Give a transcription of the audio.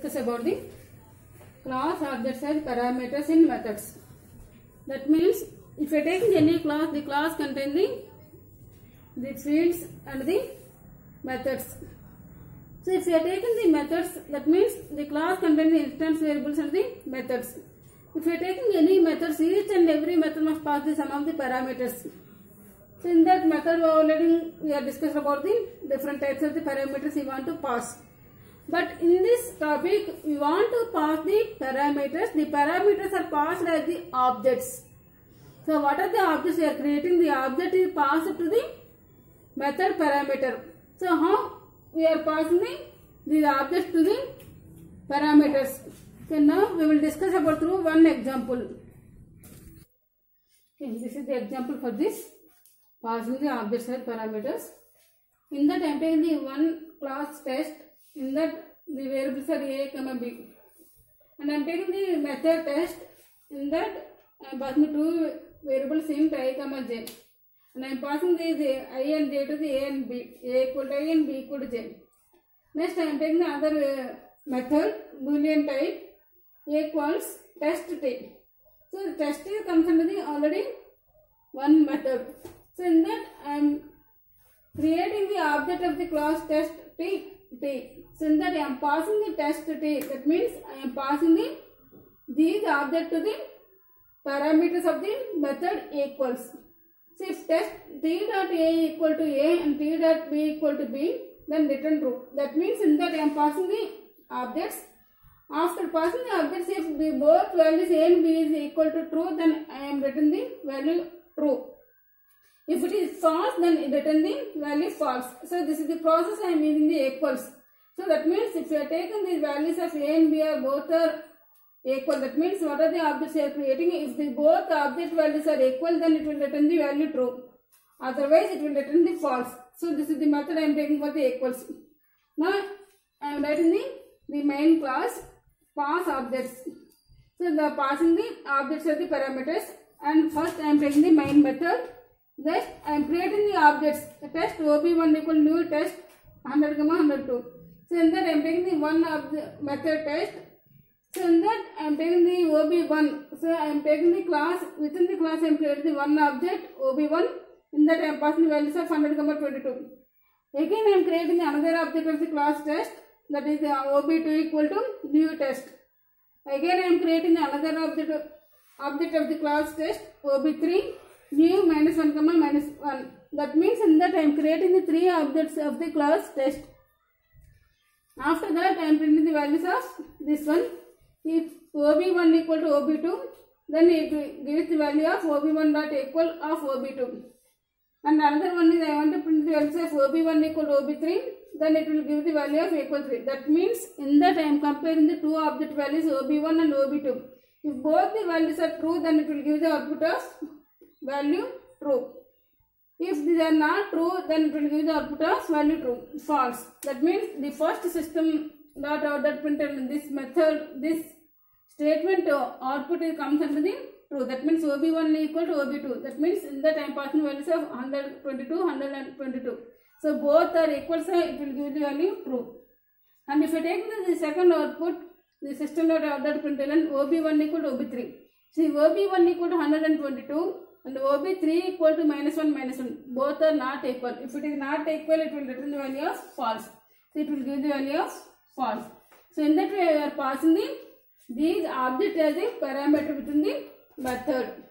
discuss about the class objects and parameters in methods. That means if you are taking any class, the class contains the, the fields and the methods. So if you are taking the methods, that means the class contains the instance variables and the methods. If you are taking any methods, each and every method must pass the sum of the parameters. So in that method we already we are discussed about the different types of the parameters we want to pass. But in this topic we want to pass the parameters. The parameters are passed as the objects. So what are the objects we are creating? The object is passed to the method parameter. So how we are passing the, the objects to the parameters. So now we will discuss about through one example. Okay, this is the example for this passing the objects as parameters. In that I am taking the one class test. In that the variables are a, comma b. And I am taking the method test. In that I am passing two variables int i, comma j. And I am passing these i and j to the a and b. a equal to i and b equal to j. Next I am taking the other uh, method boolean type a equals test t. So the test is comes under the already one method. So in that I am creating the object of the class test t t. So in that I am passing the test t. That means I am passing the these object to the parameters of the method equals. So if test t dot a equal to a and t dot b equal to b, then return true. That means in that I am passing the objects. After passing the objects, if the both values a and b is equal to true, then I am written the value true. If it is false, then it return the value false. So this is the process I am using the equals. So that means if you are taking the values of a and b are both are equal, that means what are the objects you are creating? If the both object values are equal, then it will return the value true. Otherwise, it will return the false. So this is the method I am taking for the equals. Now I am writing the, the main class pass objects. So the passing the objects are the parameters and first I am taking the main method. Next I am creating the objects test O B one equal new test hundred comma hundred two so in that I am taking the one of method test so in that I am taking the O B one so I am taking the class with in the class I am create the one object O B one in that I am pass values of hundred comma twenty two again I am creating another object of the class test that is O B two equal to new test again I am creating another object object of the class test O B three new minus 1 comma minus 1. That means in that I am creating the three objects of the class test. After that I am printing the values of this one. If OB1 equal to OB2 then it gives the value of OB1 dot equal of OB2. And another one is I want to print the values of OB1 equal to OB3 then it will give the value of equal 3. That means in that I am comparing the two object values OB1 and OB2. If both the values are true then it will give the output of value true. If these are not true then it will give the output as value true false. That means the first system dot out dot printed in this method this statement uh, output is comes under the true. That means OB1 equal to OB2. That means in that I am passing values of 122, 122. So both are equal, so it will give the value true. And if you take the, the second output, the system dot out dot println OB1 equal to OB3. See OB1 equal to 122 and OB3 equal to minus 1 minus 1. Both are not equal. If it is not equal, it will return the value of false. So it will give the value of false. So in that way, we are passing the these object as a parameter within the method.